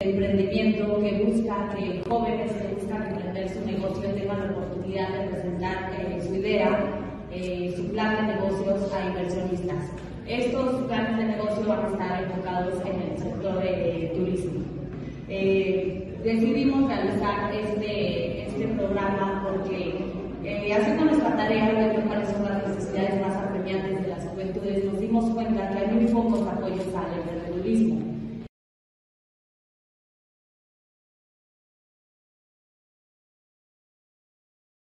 emprendimiento que busca que jóvenes que buscan emprender su negocio tengan la oportunidad de presentar eh, su idea, eh, su plan de negocios a inversionistas. Estos planes de negocio van a estar enfocados en el sector de turismo. Eh, decidimos realizar este, este programa porque eh, haciendo nuestra tarea de ver cuáles son las necesidades más apremiantes de las juventudes, nos dimos cuenta que hay muy pocos apoyos al emprendedurismo